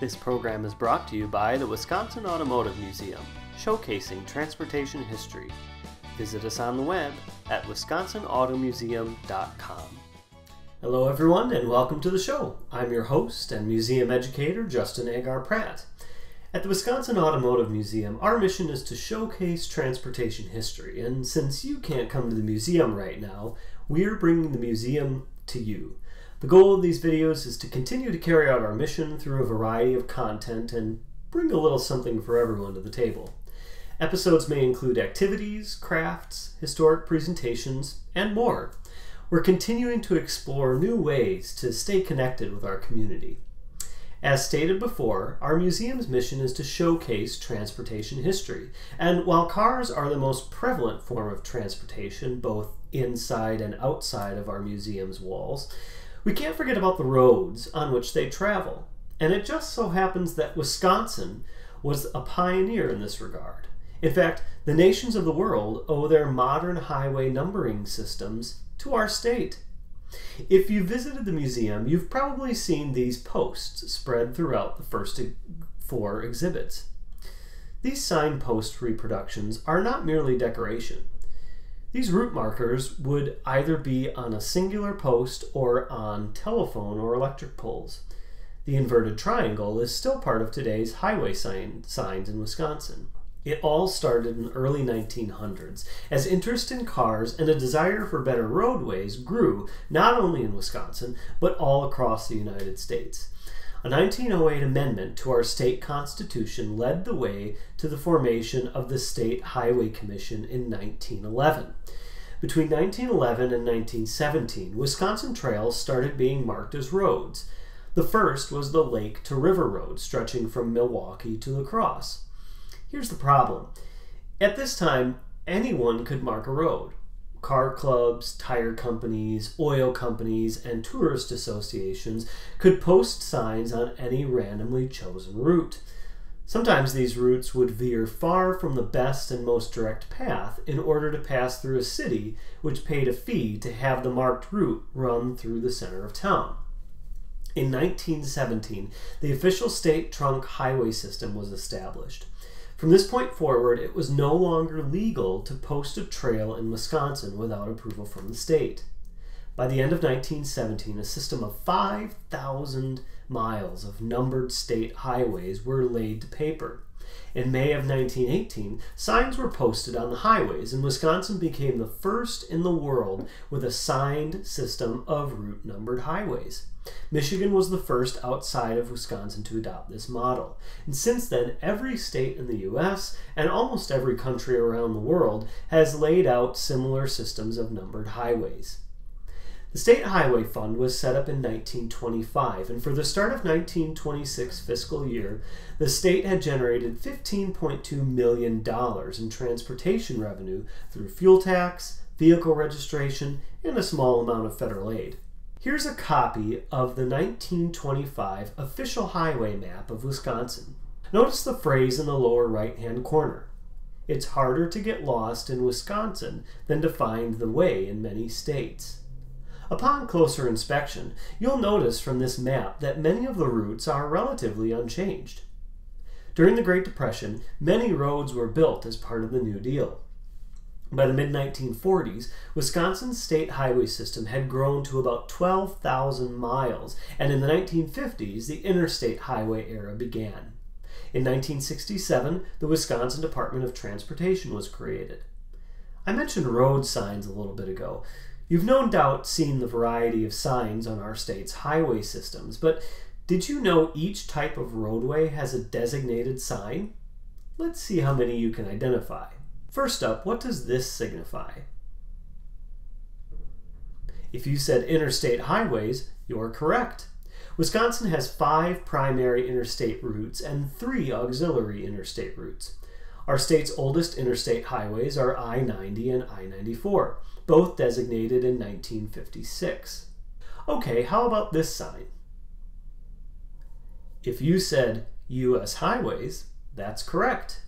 This program is brought to you by the Wisconsin Automotive Museum, showcasing transportation history. Visit us on the web at wisconsinautomuseum.com. Hello, everyone, and welcome to the show. I'm your host and museum educator, Justin Agar Pratt. At the Wisconsin Automotive Museum, our mission is to showcase transportation history, and since you can't come to the museum right now, we're bringing the museum to you. The goal of these videos is to continue to carry out our mission through a variety of content and bring a little something for everyone to the table. Episodes may include activities, crafts, historic presentations, and more. We're continuing to explore new ways to stay connected with our community. As stated before, our museum's mission is to showcase transportation history. And while cars are the most prevalent form of transportation, both inside and outside of our museum's walls, we can't forget about the roads on which they travel. And it just so happens that Wisconsin was a pioneer in this regard. In fact, the nations of the world owe their modern highway numbering systems to our state. If you visited the museum, you've probably seen these posts spread throughout the first four exhibits. These signpost reproductions are not merely decoration. These route markers would either be on a singular post or on telephone or electric poles. The inverted triangle is still part of today's highway sign, signs in Wisconsin. It all started in the early 1900s as interest in cars and a desire for better roadways grew not only in Wisconsin but all across the United States. A 1908 amendment to our state constitution led the way to the formation of the State Highway Commission in 1911. Between 1911 and 1917, Wisconsin trails started being marked as roads. The first was the Lake to River Road, stretching from Milwaukee to La Crosse. Here's the problem at this time, anyone could mark a road car clubs, tire companies, oil companies, and tourist associations could post signs on any randomly chosen route. Sometimes these routes would veer far from the best and most direct path in order to pass through a city which paid a fee to have the marked route run through the center of town. In 1917, the official state trunk highway system was established. From this point forward, it was no longer legal to post a trail in Wisconsin without approval from the state. By the end of 1917, a system of 5,000 miles of numbered state highways were laid to paper. In May of 1918, signs were posted on the highways, and Wisconsin became the first in the world with a signed system of route numbered highways. Michigan was the first outside of Wisconsin to adopt this model. And since then, every state in the US and almost every country around the world has laid out similar systems of numbered highways. The State Highway Fund was set up in 1925, and for the start of 1926 fiscal year, the state had generated $15.2 million in transportation revenue through fuel tax, vehicle registration, and a small amount of federal aid. Here's a copy of the 1925 official highway map of Wisconsin. Notice the phrase in the lower right hand corner. It's harder to get lost in Wisconsin than to find the way in many states. Upon closer inspection, you'll notice from this map that many of the routes are relatively unchanged. During the Great Depression, many roads were built as part of the New Deal. By the mid 1940s, Wisconsin's state highway system had grown to about 12,000 miles, and in the 1950s, the interstate highway era began. In 1967, the Wisconsin Department of Transportation was created. I mentioned road signs a little bit ago. You've no doubt seen the variety of signs on our state's highway systems, but did you know each type of roadway has a designated sign? Let's see how many you can identify. First up, what does this signify? If you said interstate highways, you're correct. Wisconsin has five primary interstate routes and three auxiliary interstate routes. Our state's oldest interstate highways are I 90 and I 94, both designated in 1956. Okay, how about this sign? If you said U.S. highways, that's correct.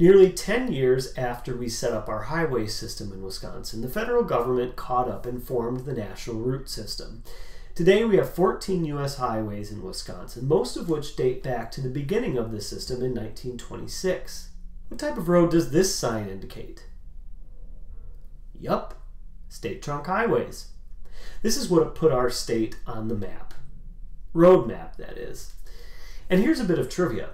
Nearly 10 years after we set up our highway system in Wisconsin, the federal government caught up and formed the National Route System. Today we have 14 U.S. highways in Wisconsin, most of which date back to the beginning of the system in 1926. What type of road does this sign indicate? Yup, state trunk highways. This is what put our state on the map. Road map, that is. And here's a bit of trivia.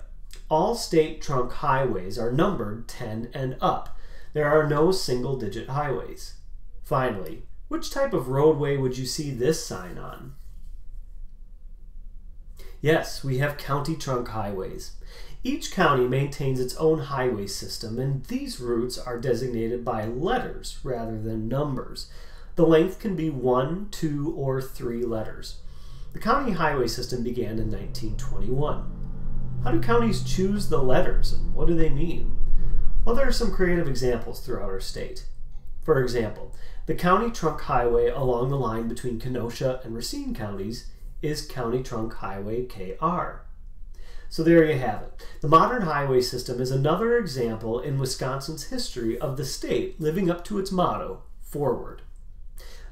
All state trunk highways are numbered 10 and up. There are no single digit highways. Finally, which type of roadway would you see this sign on? Yes, we have county trunk highways. Each county maintains its own highway system, and these routes are designated by letters rather than numbers. The length can be one, two, or three letters. The county highway system began in 1921. How do counties choose the letters, and what do they mean? Well, there are some creative examples throughout our state. For example, the county trunk highway along the line between Kenosha and Racine counties is County Trunk Highway KR. So there you have it. The modern highway system is another example in Wisconsin's history of the state living up to its motto, Forward.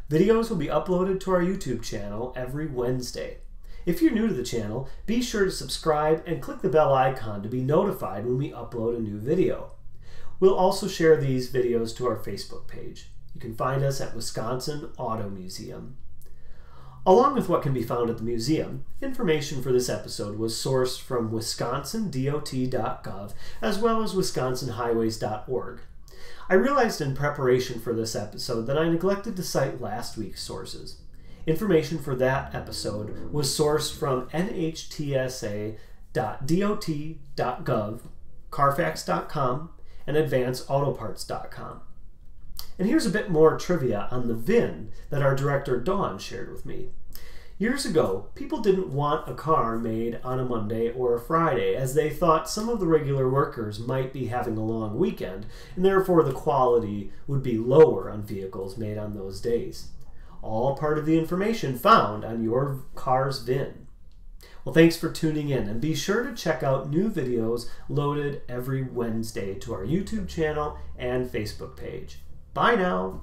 Videos will be uploaded to our YouTube channel every Wednesday. If you're new to the channel, be sure to subscribe and click the bell icon to be notified when we upload a new video. We'll also share these videos to our Facebook page. You can find us at Wisconsin Auto Museum. Along with what can be found at the museum, information for this episode was sourced from wisconsindot.gov as well as wisconsinhighways.org. I realized in preparation for this episode that I neglected to cite last week's sources. Information for that episode was sourced from nhtsa.dot.gov, carfax.com, and advanceautoparts.com. And here's a bit more trivia on the VIN that our director Dawn shared with me. Years ago, people didn't want a car made on a Monday or a Friday as they thought some of the regular workers might be having a long weekend and therefore the quality would be lower on vehicles made on those days. All part of the information found on your car's VIN. Well, thanks for tuning in and be sure to check out new videos loaded every Wednesday to our YouTube channel and Facebook page. Bye now.